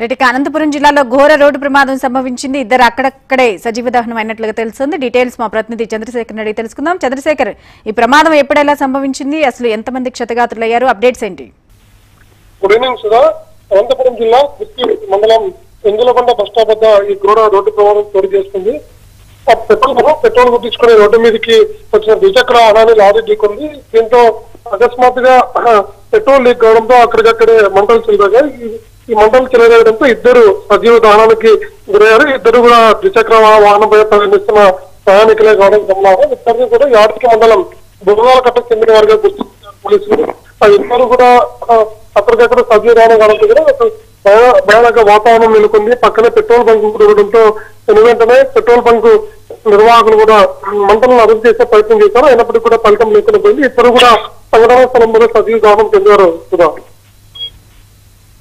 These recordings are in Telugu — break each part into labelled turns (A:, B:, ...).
A: రైట్ అనంతపురం జిల్లాలో ఘోర రోడ్డు ప్రమాదం సంభవించింది. ఇద్దరు అక్కడక్కడే సజీవ దహనం అయినట్లుగా తెలుస్తుంది. డీటెయిల్స్ మా ప్రతినిధి చంద్రశేఖర్ అడిగి తెలుసుకుందాం. చంద్రశేఖర్ ఈ ప్రమాదం ఎప్పుడెలా సంభవించింది? అసలు ఎంతమంది క్షతగాత్రులయ్యారు? అప్డేట్స్ ఏంటి?
B: గుడ్ ఈవినింగ్ సుధా అనంతపురం జిల్లా మండలం ఎందులబండ బస్ వద్ద ఈ ఘోర రోడ్డు ప్రమాదం చోటు చేసుకుంది. పెట్రోల్ బంక్ పెట్రోల్ రోడ్డు మీదకి వచ్చిన ద్విచక్ర వాహనాన్ని లారీ ఢీకొంది. దీంతో అకస్మాత్తుగా పెట్రోల్ లీక్ కావడంతో అక్కడికక్కడే మంటలు చెలరేగా ఈ మంటలు చెలరేయడంతో ఇద్దరు సజీవ దహనానికి గురయ్యారు. ఇద్దరు కూడా ద్విచక్ర వాహనం వాహనంపై ప్రయాణిస్తున్న ప్రయాణికులే కావడం గమనాలు ఇద్దరిని కూడా యాదగిరి మండలం బుధవాల కట్ట చెందిన వారిగా గుర్తించారు పోలీసులు. ఆ ఇద్దరు కూడా అక్కడికక్కడ సజీవ దహనం కావడంతో కూడా భయానక వాతావరణం నెలకొంది. పక్కనే పెట్రోల్ బంక్ కూడా ఉండడంతో వెంటనే పెట్రోల్ బంక్ నిర్వాహకులు కూడా మంటలను అదుపు చేసే ప్రయత్నం చేశారు. అయినప్పటికీ కూడా ఫలితం లేకుండా పోయింది. ఇద్దరు కూడా సంఘటన స్థలంలో సజీవ దహనం చెందారు సుధా.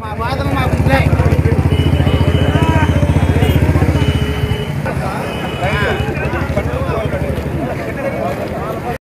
C: మా బాధలు